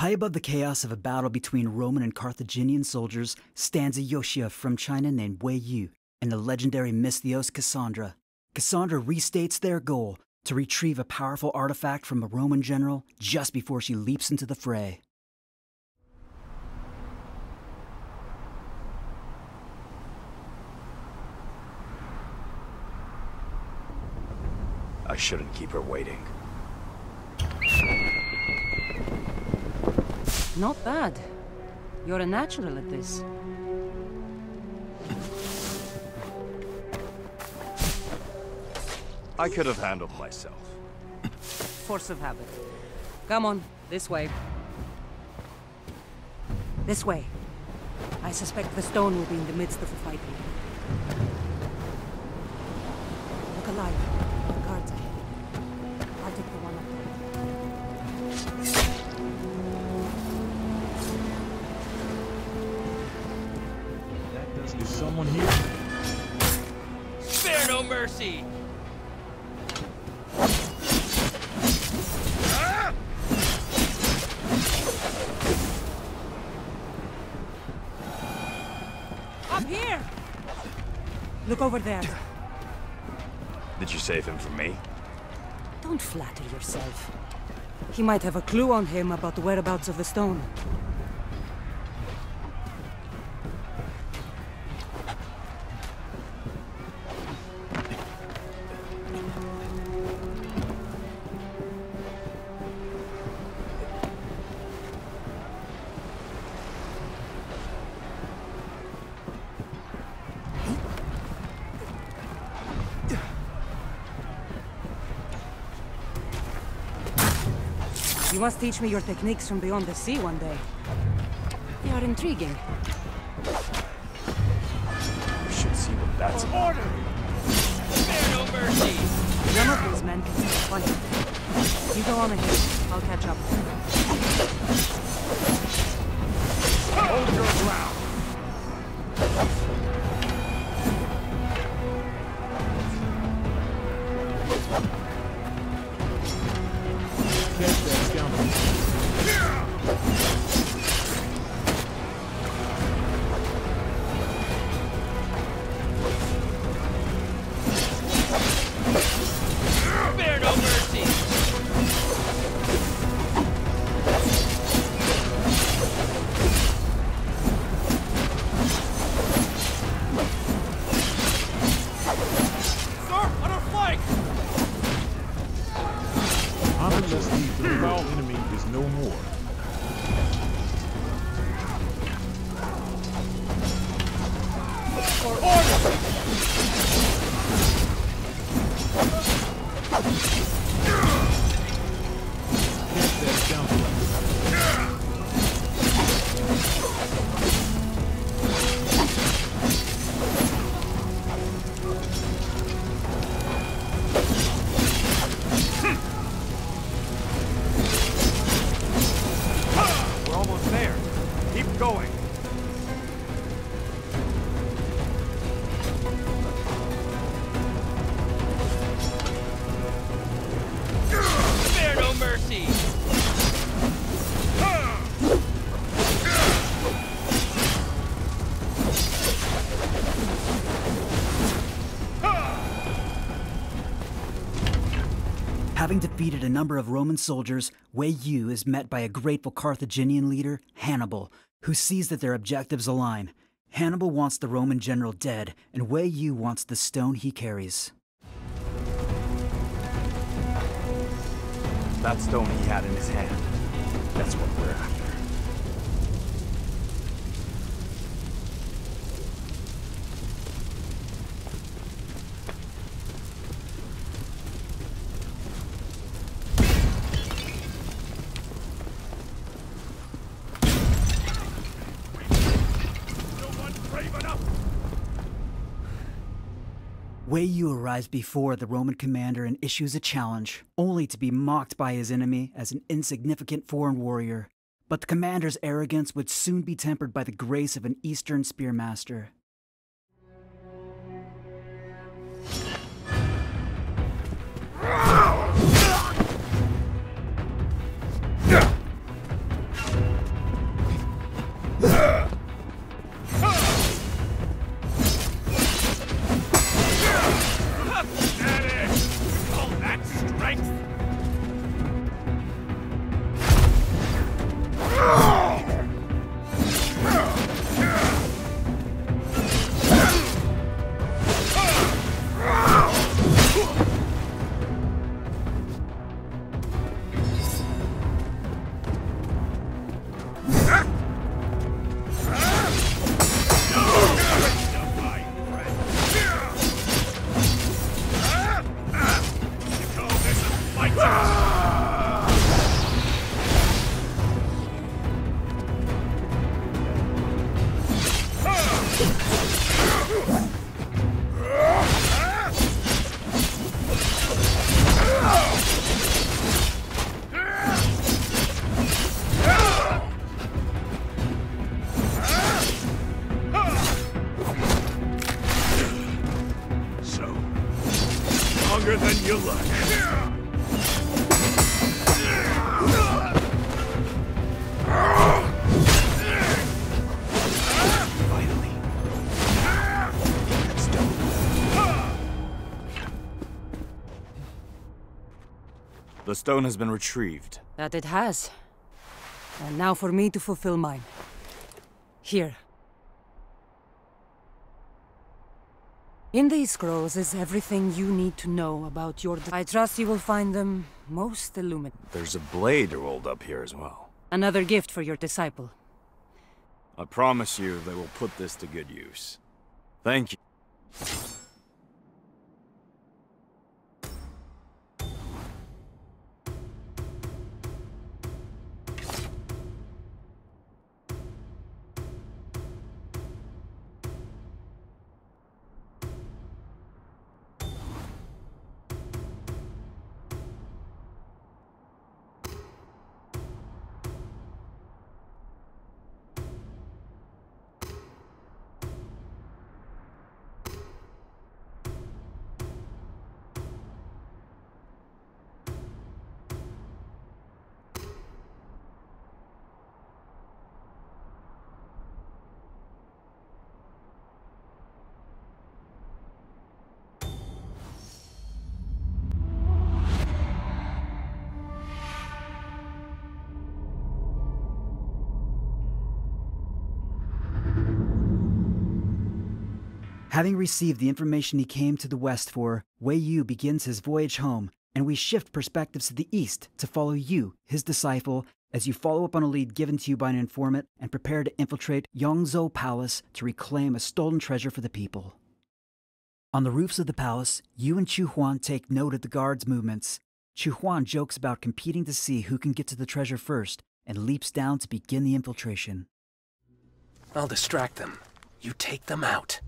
High above the chaos of a battle between Roman and Carthaginian soldiers stands a Youxia from China named Wei Yu and the legendary Misthios Cassandra. Cassandra restates their goal to retrieve a powerful artifact from a Roman general just before she leaps into the fray. I shouldn't keep her waiting. Not bad. You're a natural at this. I could have handled myself. Force of habit. Come on, this way. This way. I suspect the stone will be in the midst of a fight. Look alive. Is someone here? Spare no mercy! Up here! Look over there. Did you save him for me? Don't flatter yourself. He might have a clue on him about the whereabouts of the stone. You must teach me your techniques from beyond the sea one day. They are intriguing. We should see what that's about. Order! Spare no mercy! None of these men can still fight. You go on ahead. I'll catch up. Hold your ground! Having defeated a number of Roman soldiers, Wei Yu is met by a grateful Carthaginian leader, Hannibal, who sees that their objectives align. Hannibal wants the Roman general dead, and Wei Yu wants the stone he carries. That stone he had in his hand. That's what we're after. Wei Yu arrives before the Roman commander and issues a challenge, only to be mocked by his enemy as an insignificant foreign warrior. But the commander's arrogance would soon be tempered by the grace of an Eastern spearmaster. Stone has been retrieved. That it has. And now for me to fulfill mine. Here. In these scrolls is everything you need to know about your... I trust you will find them most illuminating. There's a blade rolled up here as well. Another gift for your disciple. I promise you they will put this to good use. Thank you. Having received the information he came to the west for, Wei Yu begins his voyage home, and we shift perspectives to the east to follow you, his disciple, as you follow up on a lead given to you by an informant and prepare to infiltrate Yongzhou Palace to reclaim a stolen treasure for the people. On the roofs of the palace, you and Chu Huan take note of the guards' movements. Chu Huan jokes about competing to see who can get to the treasure first and leaps down to begin the infiltration. I'll distract them. You take them out.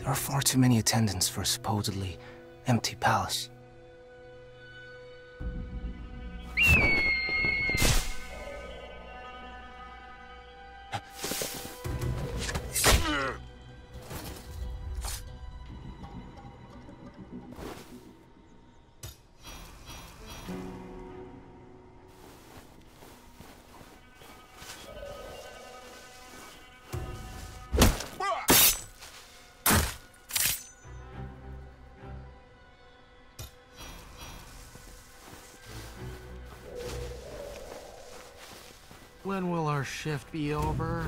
There are far too many attendants for a supposedly empty palace. When will our shift be over?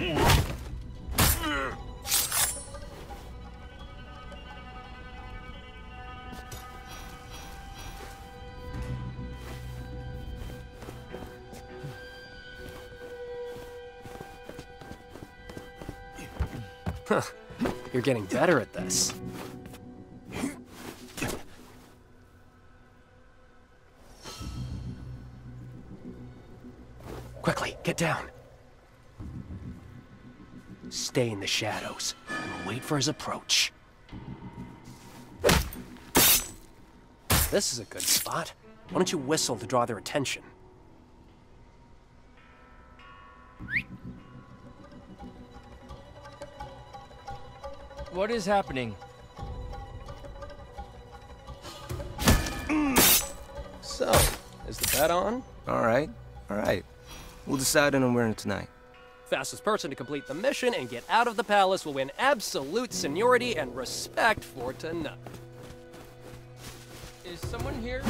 You're getting better at this. Quickly, get down. Stay in the shadows and wait for his approach. This is a good spot. Why don't you whistle to draw their attention? What is happening? So, is the bet on? All right, all right. We'll decide on a winner tonight. Fastest person to complete the mission and get out of the palace will win absolute seniority and respect for tonight. Is someone here?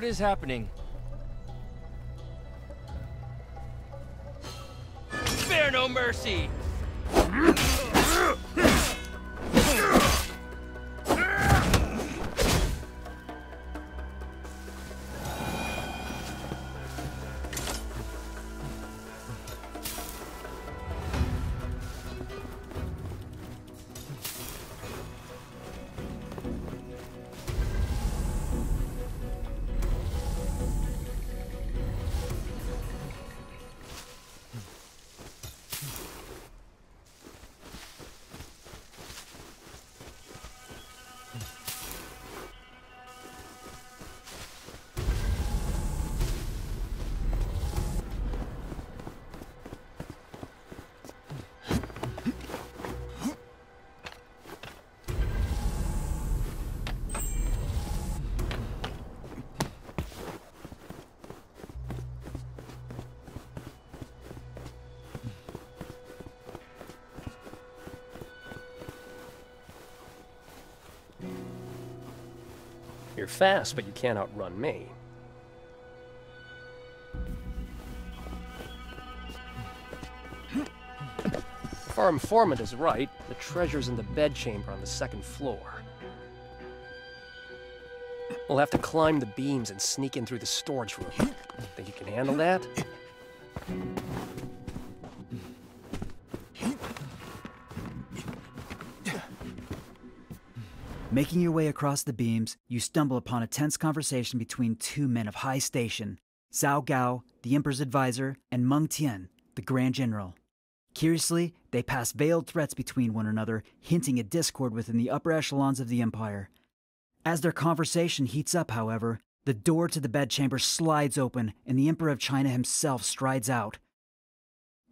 What is happening? Spare no mercy! You're fast, but you can't outrun me. If our informant is right, the treasure's in the bedchamber on the second floor. We'll have to climb the beams and sneak in through the storage room. Think you can handle that? Making your way across the beams, you stumble upon a tense conversation between two men of high station Zhao Gao, the Emperor's advisor, and Meng Tian, the Grand General. Curiously, they pass veiled threats between one another, hinting at discord within the upper echelons of the Empire. As their conversation heats up, however, the door to the bedchamber slides open and the Emperor of China himself strides out.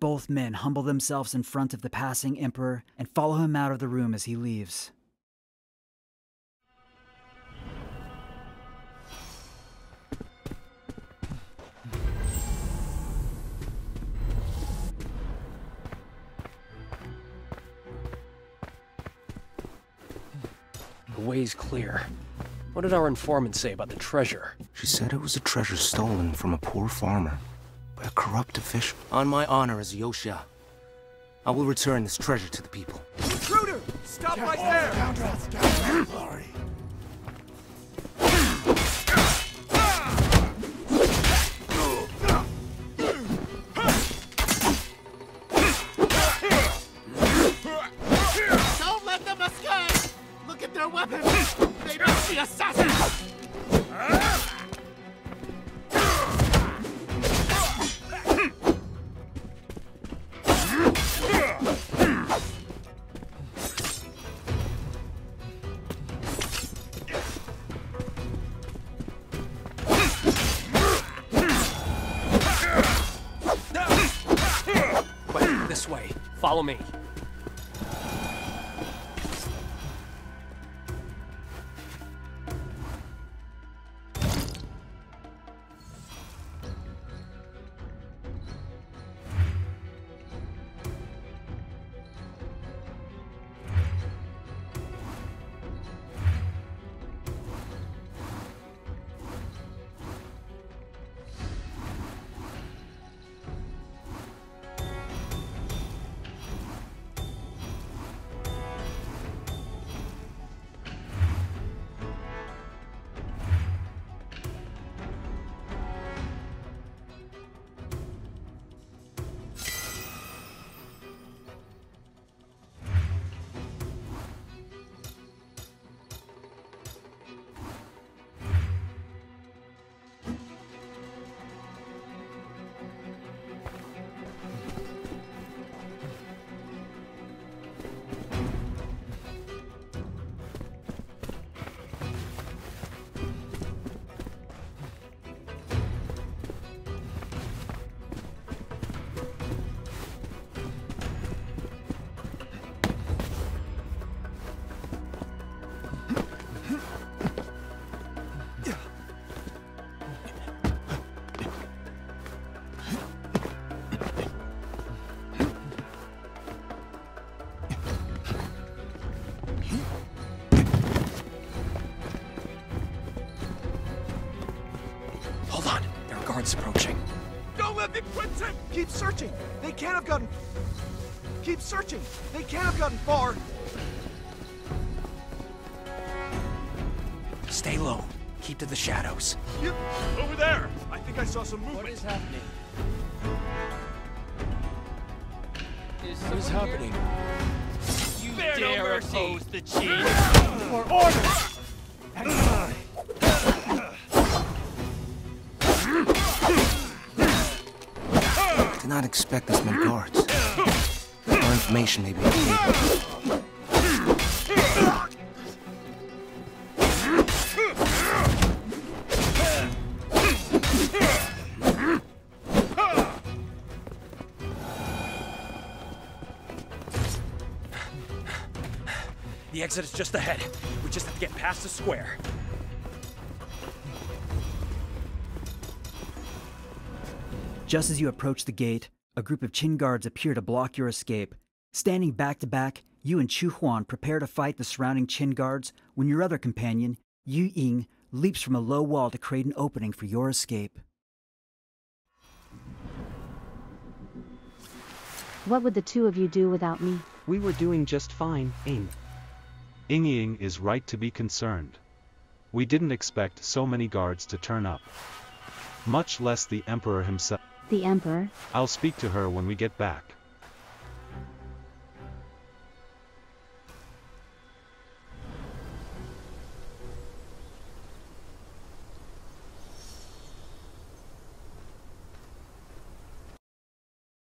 Both men humble themselves in front of the passing Emperor and follow him out of the room as he leaves. The way's clear. What did our informant say about the treasure? She said it was a treasure stolen from a poor farmer by a corrupt official. On my honor as Youxia, I will return this treasure to the people. Intruder! Stop right there! Sorry. Don't weapons! They must be assassins! Keep searching! They can't have gotten... Keep searching! They can't have gotten far! Stay low. Keep to the shadows. You... Over there! I think I saw some movement. What is happening? Is What is someone here? happening? You Bear dare mercy. oppose the chief? For order! Did not expect this many guards. More information may be needed. The exit is just ahead. We just have to get past the square. Just as you approach the gate, a group of Qin guards appear to block your escape. Standing back to back, you and Chu Huan prepare to fight the surrounding Qin guards when your other companion, Yu Ying, leaps from a low wall to create an opening for your escape. What would the two of you do without me? We were doing just fine, Aim. Ying is right to be concerned. We didn't expect so many guards to turn up. Much less the Emperor himself. The Emperor? I'll speak to her when we get back.